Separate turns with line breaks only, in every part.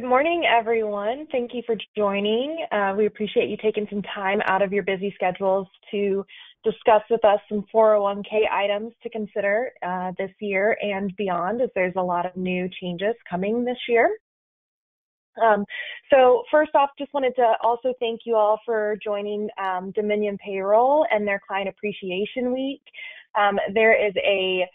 Good morning, everyone. Thank you for joining. Uh, we appreciate you taking some time out of your busy schedules to discuss with us some 401k items to consider uh, this year and beyond, as there's a lot of new changes coming this year. Um, so first off, just wanted to also thank you all for joining um, Dominion Payroll and their Client Appreciation Week. Um, there is a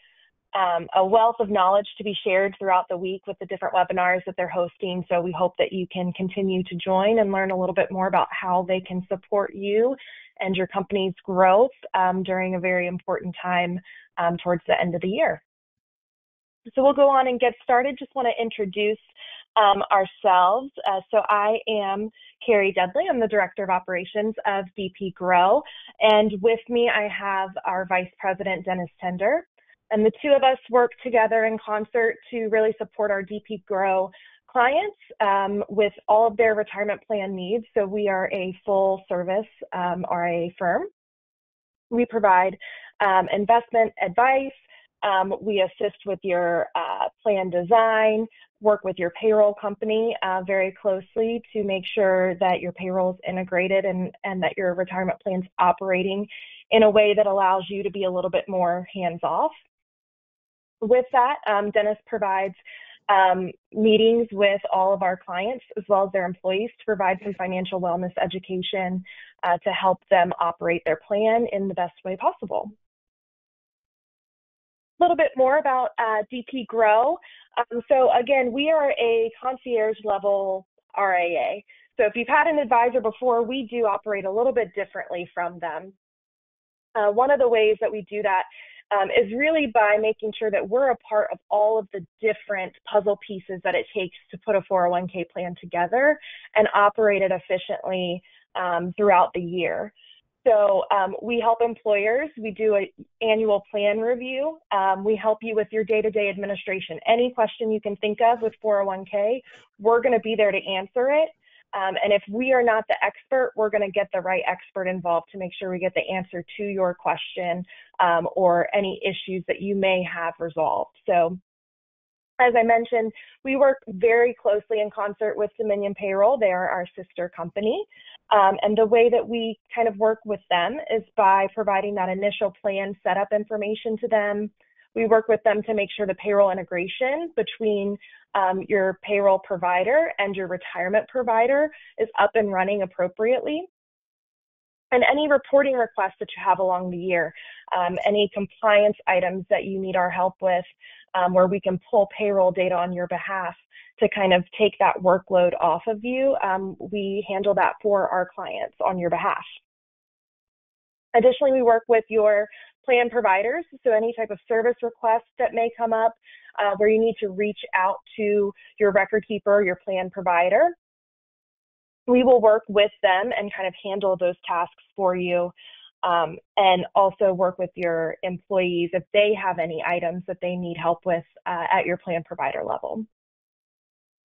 um, a wealth of knowledge to be shared throughout the week with the different webinars that they're hosting. So we hope that you can continue to join and learn a little bit more about how they can support you and your company's growth um, during a very important time um, towards the end of the year. So we'll go on and get started. Just want to introduce um, ourselves. Uh, so I am Carrie Dudley. I'm the Director of Operations of DP Grow. And with me, I have our Vice President, Dennis Tender. And the two of us work together in concert to really support our DP Grow clients um, with all of their retirement plan needs. So we are a full service um, RIA firm. We provide um, investment advice. Um, we assist with your uh, plan design, work with your payroll company uh, very closely to make sure that your payroll is integrated and, and that your retirement plan is operating in a way that allows you to be a little bit more hands off. With that, um, Dennis provides um, meetings with all of our clients as well as their employees to provide some financial wellness education uh, to help them operate their plan in the best way possible. A little bit more about uh, DP Grow. Um, so again, we are a concierge level RIA. So if you've had an advisor before, we do operate a little bit differently from them. Uh, one of the ways that we do that um, is really by making sure that we're a part of all of the different puzzle pieces that it takes to put a 401k plan together and operate it efficiently um, throughout the year. So um, we help employers. We do an annual plan review. Um, we help you with your day-to-day administration. Any question you can think of with 401k, we're going to be there to answer it. Um, and if we are not the expert, we're going to get the right expert involved to make sure we get the answer to your question um, or any issues that you may have resolved. So as I mentioned, we work very closely in concert with Dominion Payroll. They are our sister company. Um, and the way that we kind of work with them is by providing that initial plan setup information to them, we work with them to make sure the payroll integration between um, your payroll provider and your retirement provider is up and running appropriately. And any reporting requests that you have along the year, um, any compliance items that you need our help with, um, where we can pull payroll data on your behalf to kind of take that workload off of you, um, we handle that for our clients on your behalf. Additionally, we work with your plan providers, so any type of service request that may come up uh, where you need to reach out to your record keeper, your plan provider. We will work with them and kind of handle those tasks for you um, and also work with your employees if they have any items that they need help with uh, at your plan provider level.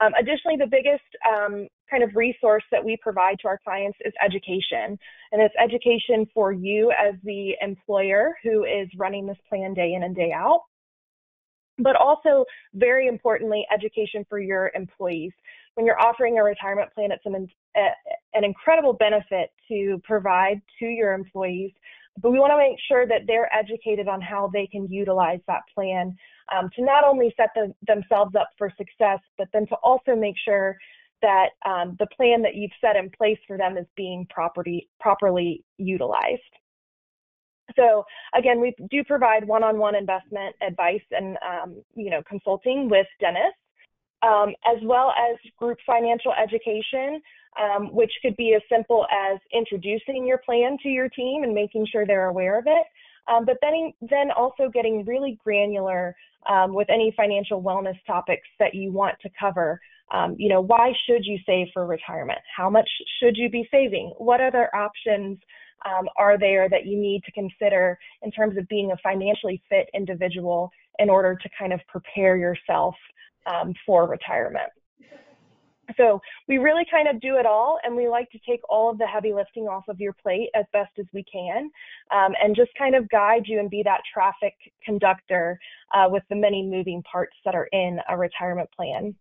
Um, additionally, the biggest um, kind of resource that we provide to our clients is education. And it's education for you as the employer who is running this plan day in and day out. But also, very importantly, education for your employees. When you're offering a retirement plan, it's an, an incredible benefit to provide to your employees but we want to make sure that they're educated on how they can utilize that plan um, to not only set the, themselves up for success, but then to also make sure that um, the plan that you've set in place for them is being property, properly utilized. So again, we do provide one-on-one investment advice and um, you know consulting with Dennis, um, as well as group financial education, um, which could be as simple as introducing your plan to your team and making sure they're aware of it. Um, but then, then also getting really granular um, with any financial wellness topics that you want to cover. Um, you know, why should you save for retirement? How much should you be saving? What other options um, are there that you need to consider in terms of being a financially fit individual in order to kind of prepare yourself um, for retirement? So we really kind of do it all, and we like to take all of the heavy lifting off of your plate as best as we can, um, and just kind of guide you and be that traffic conductor uh, with the many moving parts that are in a retirement plan.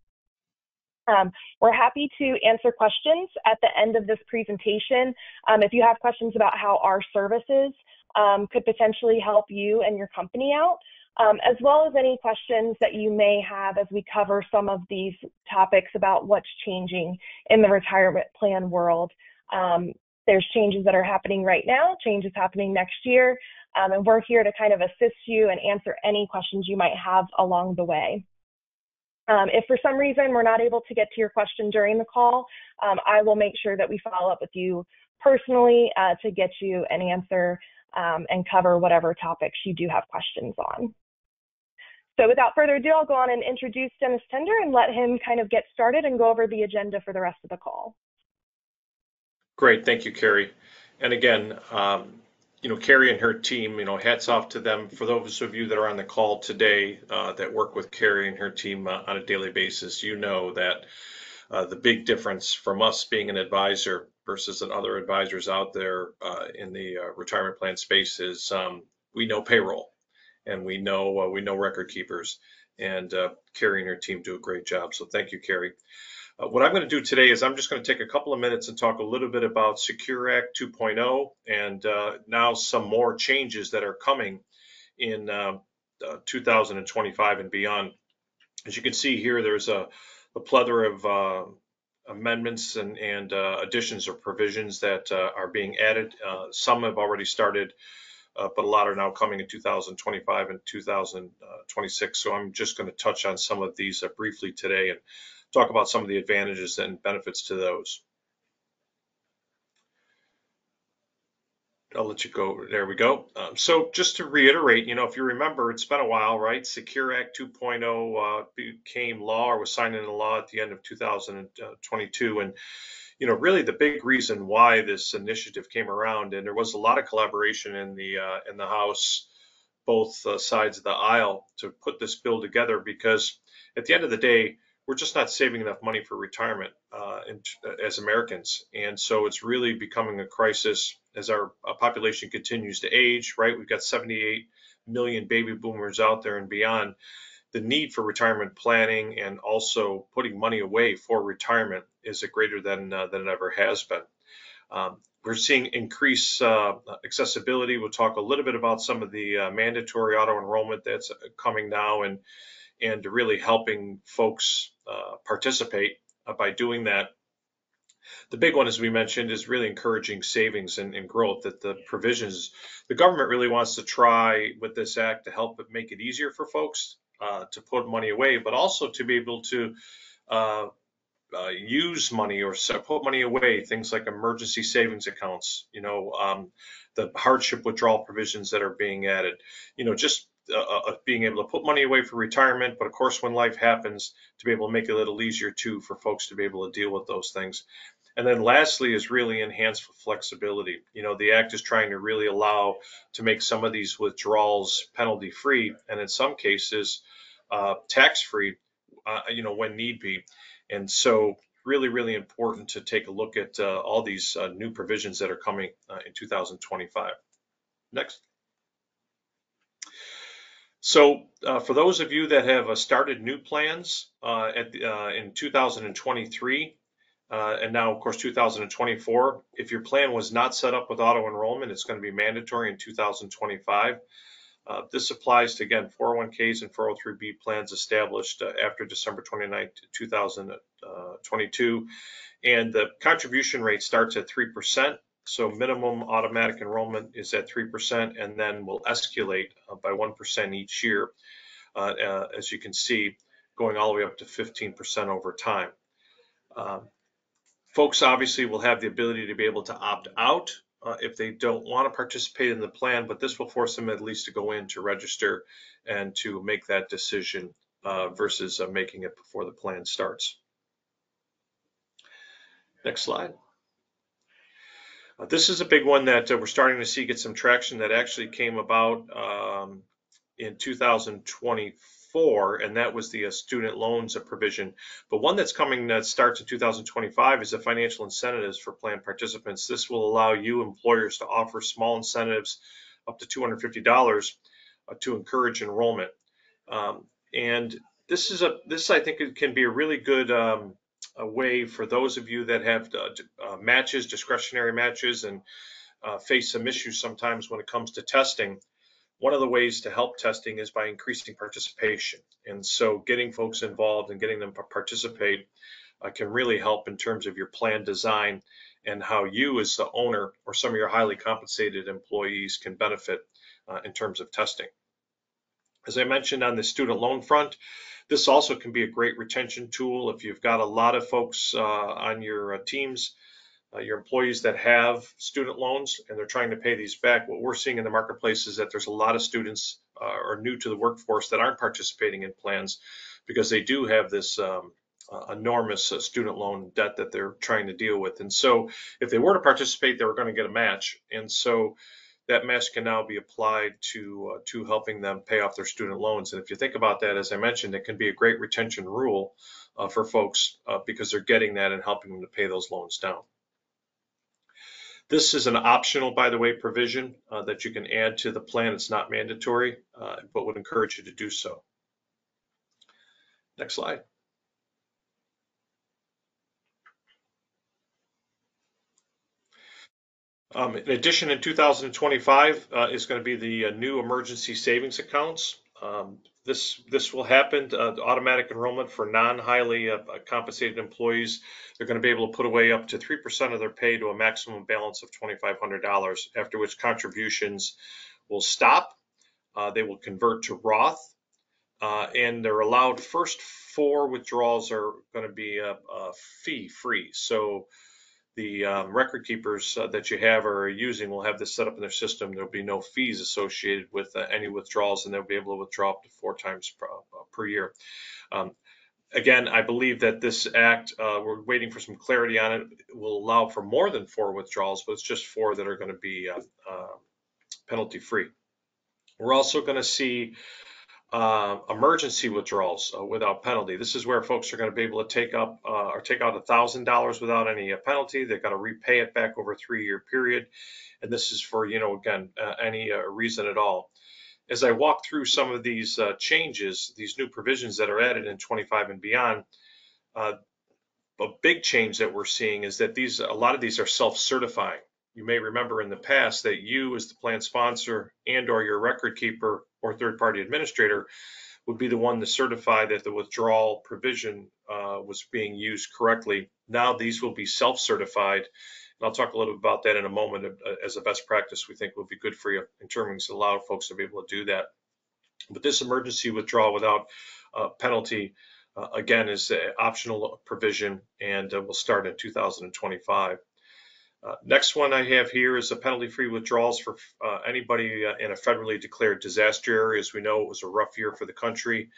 Um, we're happy to answer questions at the end of this presentation. Um, if you have questions about how our services um, could potentially help you and your company out, um, as well as any questions that you may have as we cover some of these topics about what's changing in the retirement plan world. Um, there's changes that are happening right now, changes happening next year, um, and we're here to kind of assist you and answer any questions you might have along the way. Um, if for some reason we're not able to get to your question during the call, um, I will make sure that we follow up with you personally uh, to get you an answer um, and cover whatever topics you do have questions on. So without further ado, I'll go on and introduce Dennis Tender and let him kind of get started and go over the agenda for the rest of the call.
Great, thank you, Carrie. And again, um, you know, Carrie and her team, you know, hats off to them. For those of you that are on the call today uh, that work with Carrie and her team uh, on a daily basis, you know that uh, the big difference from us being an advisor versus other advisors out there uh, in the uh, retirement plan space is um, we know payroll and we know uh, we know record keepers. And Carrie and her team do a great job. So thank you, Carrie. Uh, what I'm going to do today is I'm just going to take a couple of minutes and talk a little bit about Secure Act 2.0 and uh, now some more changes that are coming in uh, 2025 and beyond. As you can see here, there's a, a plethora of uh, amendments and, and uh, additions or provisions that uh, are being added. some have already started. But a lot are now coming in 2025 and 2026. So I'm just going to touch on some of these briefly today and talk about some of the advantages and benefits to those. I'll let you go. There we go. Um, so just to reiterate, you know, if you remember, it's been a while, right? Secure Act 2.0 uh, became law or was signed into law at the end of 2022. And, you know, really the big reason why this initiative came around, and there was a lot of collaboration in the uh, in the House, both uh, sides of the aisle, to put this bill together because at the end of the day, we're just not saving enough money for retirement uh, in, as Americans. And so it's really becoming a crisis as our uh, population continues to age, right? We've got 78 million baby boomers out there and beyond. The need for retirement planning and also putting money away for retirement is it greater than, uh, than it ever has been. Um, we're seeing increased uh, accessibility. We'll talk a little bit about some of the uh, mandatory auto enrollment that's coming now and and really helping folks uh, participate uh, by doing that. The big one, as we mentioned, is really encouraging savings and, and, growth. That the provisions, the government really wants to try with this act to help make it easier for folks uh, to put money away, but also to be able to uh, uh, use money or put money away, things like emergency savings accounts, you know, um, the hardship withdrawal provisions that are being added, you know, just uh, uh, being able to put money away for retirement, but of course, when life happens, to be able to make it a little easier too for folks to be able to deal with those things. And then lastly is really enhanced flexibility. You know, the act is trying to really allow to make some of these withdrawals penalty free and in some cases uh, tax free, uh, you know, when need be. And so really, really important to take a look at uh, all these uh, new provisions that are coming uh, in 2025. Next. So uh, for those of you that have uh, started new plans at in 2023, uh, and now of course 2024, if your plan was not set up with auto enrollment, it's going to be mandatory in 2025. Uh, this applies to again 401ks and 403b plans established after December 29, 2022, and the contribution rate starts at three percent so minimum automatic enrollment is at 3% and then will escalate uh, by 1% each year, uh, uh, as you can see, going all the way up to 15% over time. Um, folks obviously will have the ability to be able to opt out uh, if they don't want to participate in the plan, but this will force them at least to go in to register and to make that decision uh, versus uh, making it before the plan starts. Next slide. Uh, this is a big one that uh, we're starting to see get some traction that actually came about um, in 2024, and that was the uh, student loans provision. But one that's coming that starts in 2025 is the financial incentives for plan participants. This will allow you employers to offer small incentives up to $250 uh, to encourage enrollment. Um, and this is a this I think it can be a really good um, a way for those of you that have uh, uh, matches, discretionary matches, and uh, face some issues sometimes when it comes to testing. One of the ways to help testing is by increasing participation. And so getting folks involved and getting them to participate uh, can really help in terms of your plan design and how you as the owner or some of your highly compensated employees can benefit uh, in terms of testing. As I mentioned on the student loan front, this also can be a great retention tool if you've got a lot of folks uh, on your uh, teams, uh, your employees that have student loans and they're trying to pay these back. What we're seeing in the marketplace is that there's a lot of students uh, or new to the workforce that aren't participating in plans because they do have this um, uh, enormous uh, student loan debt that they're trying to deal with. And so if they were to participate, they were going to get a match. And so that match can now be applied to uh, to helping them pay off their student loans. And if you think about that, as I mentioned, it can be a great retention rule uh, for folks uh, because they're getting that and helping them to pay those loans down. This is an optional, by the way, provision uh, that you can add to the plan. It's not mandatory, uh, but would encourage you to do so. Next slide. Um, in addition, in 2025 uh, is going to be the uh, new emergency savings accounts. Um, this this will happen. Uh, automatic enrollment for non-highly uh, compensated employees. They're going to be able to put away up to three percent of their pay to a maximum balance of $2,500. After which contributions will stop. Uh, they will convert to Roth, uh, and they're allowed. First four withdrawals are going to be fee free. So the um, record keepers uh, that you have or are using will have this set up in their system. There'll be no fees associated with uh, any withdrawals, and they'll be able to withdraw up to four times per, uh, per year. Um, again, I believe that this act, uh, we're waiting for some clarity on it, will allow for more than four withdrawals, but it's just four that are going to be uh, uh, penalty free. We're also going to see uh, emergency withdrawals uh, without penalty. This is where folks are going to be able to take up uh, or take out $1,000 without any uh, penalty. They've got to repay it back over a three-year period. And this is for, you know, again, uh, any uh, reason at all. As I walk through some of these changes, these new provisions that are added in 25 and beyond, a big change that we're seeing is that these a lot of these are self-certifying. You may remember in the past that you as the plan sponsor and or your record keeper or third-party administrator would be the one to certify that the withdrawal provision uh, was being used correctly. Now these will be self-certified. And I'll talk a little bit about that in a moment uh, as a best practice we think will be good for you in terms of allow folks to be able to do that. But this emergency withdrawal without uh, penalty, uh, again, is an optional provision and uh, will start in 2025. Uh, next one I have here is a penalty-free withdrawals for uh, anybody uh, in a federally declared disaster area. As we know, it was a rough year for the country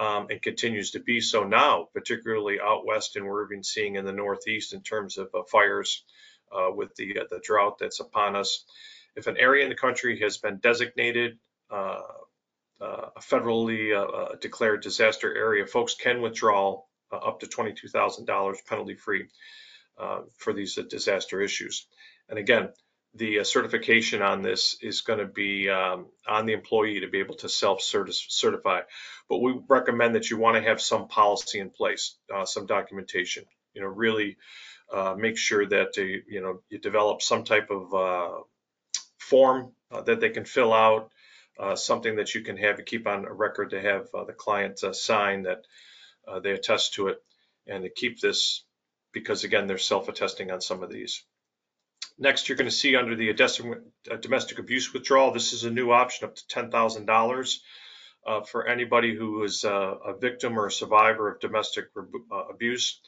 um, and continues to be so now, particularly out west and we're even seeing in the Northeast in terms of uh, fires uh, with the, the drought that's upon us. If an area in the country has been designated a federally declared disaster area, folks can withdraw up to $22,000 penalty-free. Uh, for these uh, disaster issues. And again, the uh, certification on this is going to be um, on the employee to be able to self-certify. But we recommend that you want to have some policy in place, uh, some documentation. You know, really uh, make sure that you, you know you develop some type of uh, form that they can fill out, something that you can have you keep on a record to have the client sign that they attest to it, and to keep this because again, they're self-attesting on some of these. Next, you're going to see under the domestic abuse withdrawal, this is a new option up to $10,000 uh, for anybody who is uh, a victim or a survivor of domestic uh, abuse.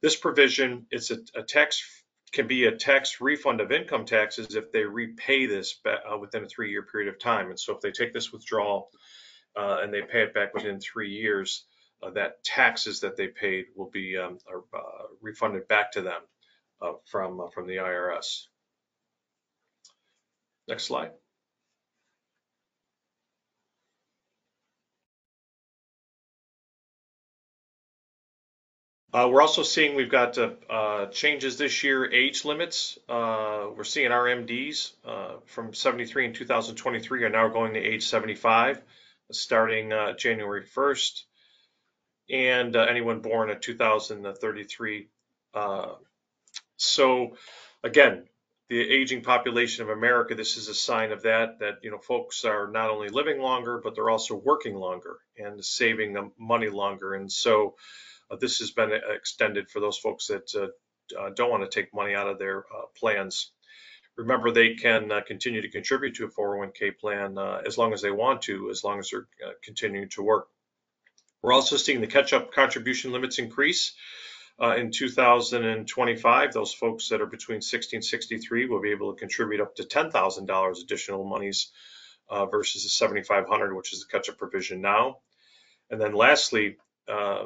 This provision, it's a, a, tax can be a tax refund of income taxes if they repay this uh, within a three-year period of time. And so if they take this withdrawal uh, and they pay it back within three years, uh, that taxes that they paid will be um, uh, refunded back to them uh, from, uh, from the IRS. Next slide. Uh, we're also seeing we've got uh, changes this year, age limits. we're seeing RMDs from 73 in 2023 are now going to age 75 starting January 1st. And uh, anyone born in 2033. Uh, so again, the aging population of America, this is a sign of that, that, you know, folks are not only living longer, but they're also working longer and saving them money longer. And so uh, this has been extended for those folks that uh, uh don't want to take money out of their uh, plans. Remember, they can continue to contribute to a 401k plan as long as they want to, as long as they're continuing to work. We're also seeing the catch-up contribution limits increase. Uh, in 2025, those folks that are between 60 and 63 will be able to contribute up to $10,000 additional monies uh, versus the 7,500, which is the catch-up provision now. And then lastly, uh,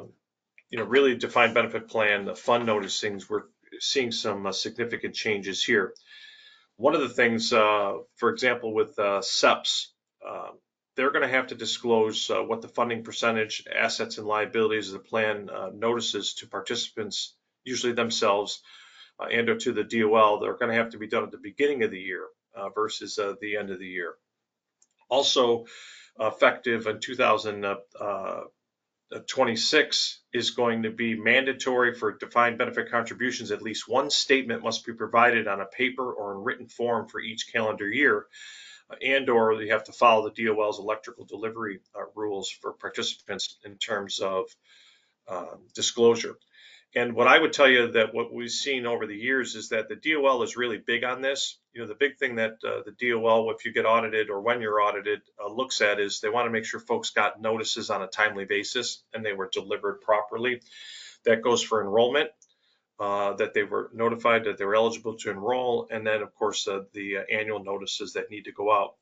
you know, really defined benefit plan, the fund noticings, we're seeing some uh, significant changes here. One of the things, uh, for example, with uh, SEPs, they're going to have to disclose uh, what the funding percentage, assets, and liabilities of the plan uh, notices to participants, usually themselves, uh, and or to the DOL. They're going to have to be done at the beginning of the year uh, versus uh, the end of the year. Also, effective in 2026 is going to be mandatory for defined benefit contributions. At least one statement must be provided on a paper or in written form for each calendar year and or they have to follow the DOL's electrical delivery uh, rules for participants in terms of uh, disclosure. And what I would tell you that what we've seen over the years is that the DOL is really big on this. You know, the big thing that uh, the DOL, if you get audited or when you're audited, uh, looks at is they want to make sure folks got notices on a timely basis and they were delivered properly. That goes for enrollment uh, that they were notified that they were eligible to enroll, and then of course uh, the uh, annual notices that need to go out.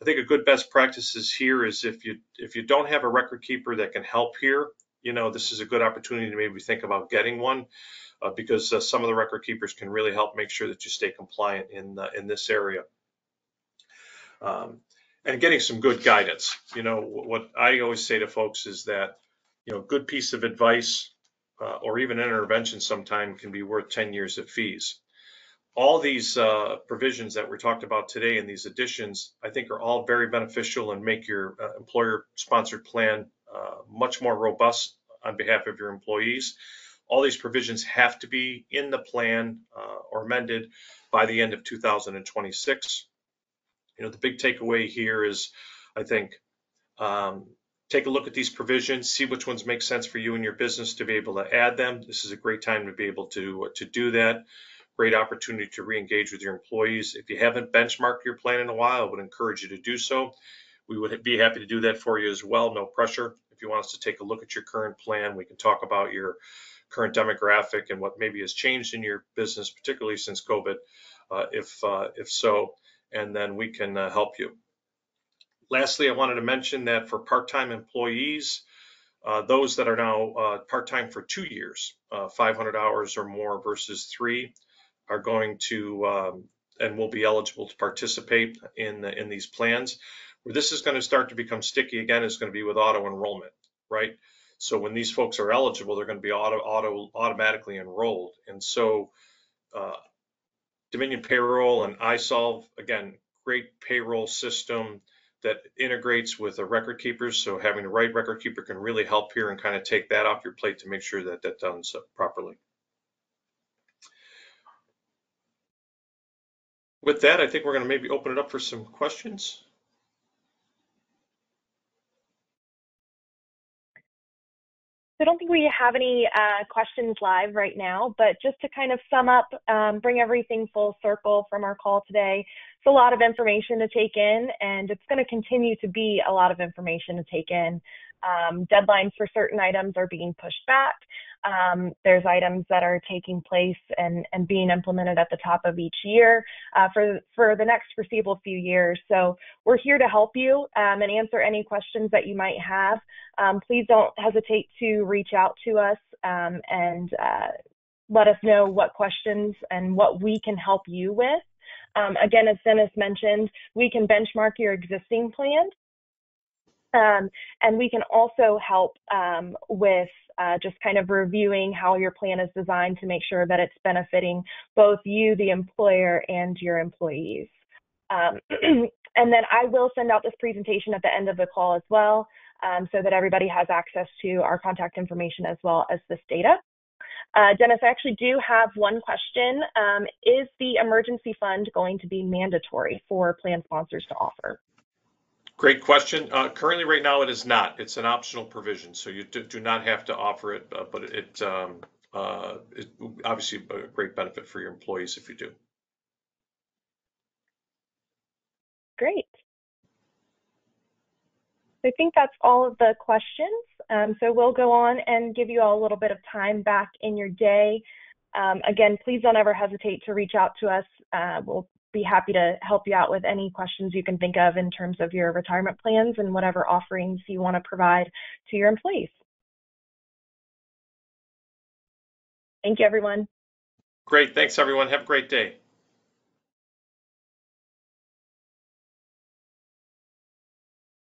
I think a good best practices here is if you if you don't have a record keeper that can help here, you know this is a good opportunity to maybe think about getting one. Uh, because uh, some of the record keepers can really help make sure that you stay compliant in in this area. Um, and getting some good guidance. You know, what I always say to folks is that, you know, good piece of advice uh, or even intervention sometime can be worth 10 years of fees. All these uh, provisions that we talked about today and these additions, I think are all very beneficial and make your uh, employer sponsored plan uh, much more robust on behalf of your employees. All these provisions have to be in the plan uh, or amended by the end of 2026. You know, the big takeaway here is, I think, um, take a look at these provisions, see which ones make sense for you and your business to be able to add them. This is a great time to be able to, to do that. Great opportunity to re-engage with your employees. If you haven't benchmarked your plan in a while, I would encourage you to do so. We would be happy to do that for you as well, no pressure. If you want us to take a look at your current plan, we can talk about your current demographic and what maybe has changed in your business, particularly since COVID, uh, if, uh, if so, and then we can uh, help you. Lastly, I wanted to mention that for part-time employees, uh, those that are now uh, part-time for two years, uh, 500 hours or more versus three, are going to um, and will be eligible to participate in in these plans. Where this is going to start to become sticky again is going to be with auto enrollment, right? So when these folks are eligible, they're going to be auto auto automatically enrolled, and so uh, Dominion Payroll and iSolve again, great payroll system that integrates with a record keeper. So having the right record keeper can really help here and kind of take that off your plate to make sure that that's done properly. With that, I think we're going to maybe open it up for some questions.
I don't think we have any uh, questions live right now, but just to kind of sum up, um, bring everything full circle from our call today, it's a lot of information to take in, and it's going to continue to be a lot of information to take in. Um, deadlines for certain items are being pushed back. Um, there's items that are taking place and, and being implemented at the top of each year uh, for, for the next foreseeable few years. So we're here to help you um, and answer any questions that you might have. Um, please don't hesitate to reach out to us um, and uh, let us know what questions and what we can help you with. Um, again, as Dennis mentioned, we can benchmark your existing plan um, and we can also help um, with uh, just kind of reviewing how your plan is designed to make sure that it's benefiting both you, the employer, and your employees. Um, and then I will send out this presentation at the end of the call as well. um, so that everybody has access to our contact information as well as this data. Uh, Dennis, I actually do have one question. Um, is the emergency fund going to be mandatory for plan sponsors to offer?
Great question. Uh, currently, right now, it is not. It's an optional provision, so you do, do not have to offer it, uh, but it, um, uh, it obviously a great benefit for your employees if you do.
Great. I think that's all of the questions. Um, so we'll go on and give you all a little bit of time back in your day. Um, again, please don't ever hesitate to reach out to us. Uh, we'll be happy to help you out with any questions you can think of in terms of your retirement plans and whatever offerings you want to provide to your employees. Thank you, everyone.
Great. Thanks, everyone. Have a great day.